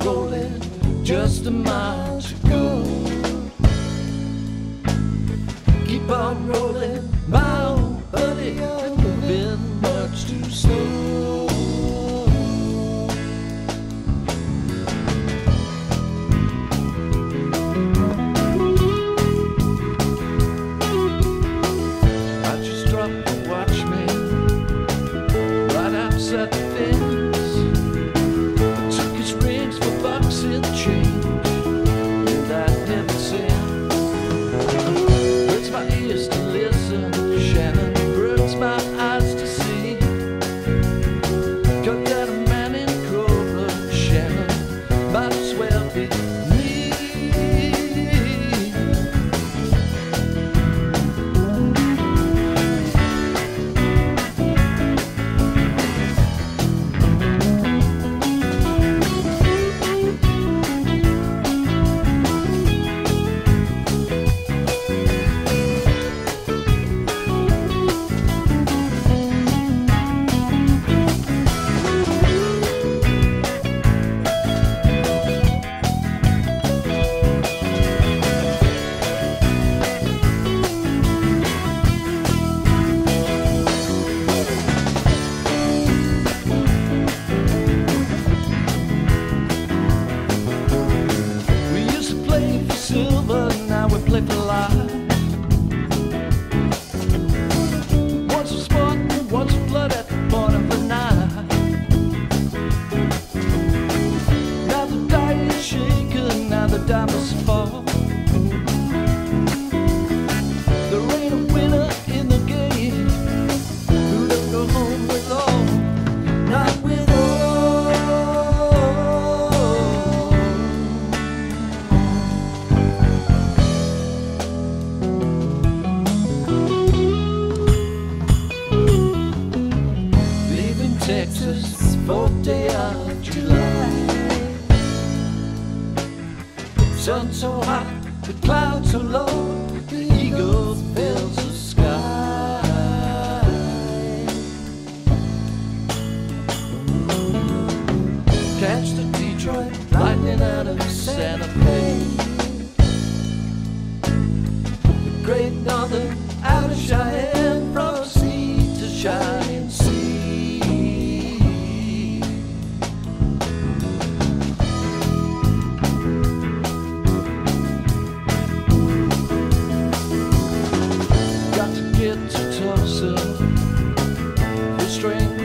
rolling just a mile. Sun so hot, the clouds so low. yourself with strength.